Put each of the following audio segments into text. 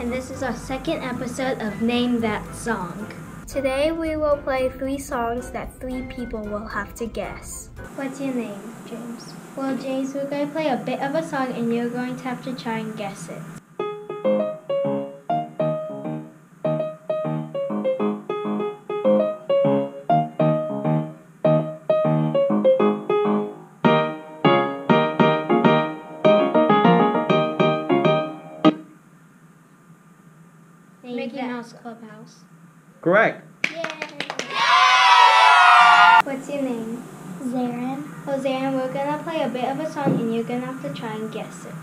and this is our second episode of Name That Song. Today we will play three songs that three people will have to guess. What's your name, James? Well, James, we're going to play a bit of a song and you're going to have to try and guess it. Mickey that- Mouse Clubhouse. Correct. Yay! What's your name? Zarin. Oh, well, Zayn, we're gonna play a bit of a song and you're gonna have to try and guess it.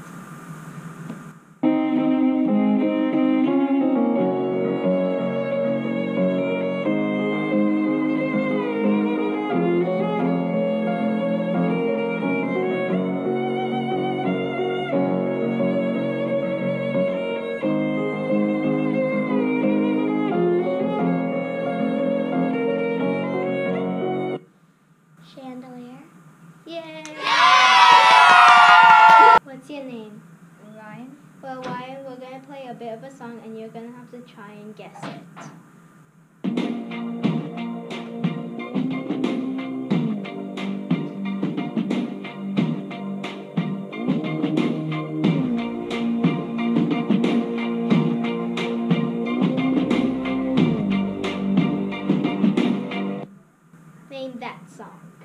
What's your name? Ryan. Well, Ryan, we're gonna play a bit of a song and you're gonna have to try and guess it. Name that song.